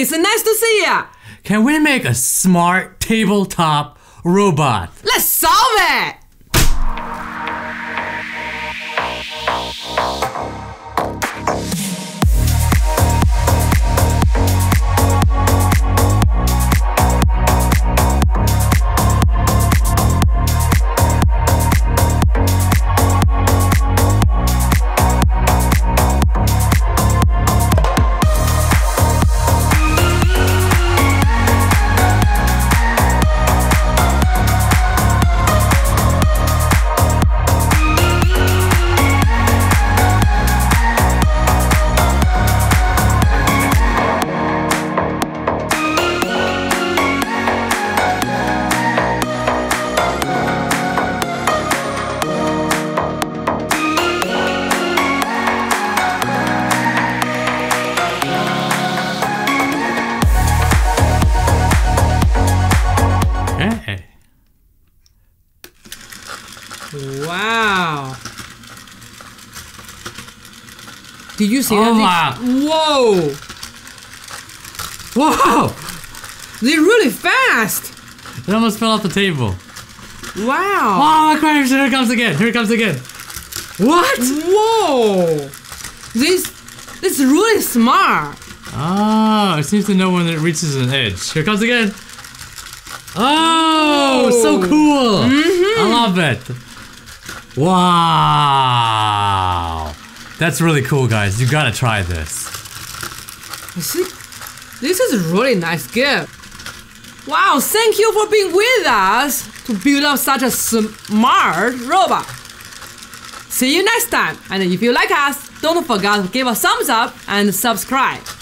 it's nice to see ya. Can we make a smart tabletop robot? Let's solve it. Wow. Did you see Oh that? my. Whoa. Whoa! They're really fast. It almost fell off the table. Wow. Oh my gosh, here it comes again. Here it comes again. What? Whoa. This this is really smart. Oh, it seems to know when it reaches an edge. Here it comes again. Oh, so cool. Mm-hmm. I love it. Wow. That's really cool, guys. You gotta try this. You see? This is a really nice gift. Wow, thank you for being with us to build up such a smart robot. See you next time. And if you like us, don't forget to give a thumbs up and subscribe.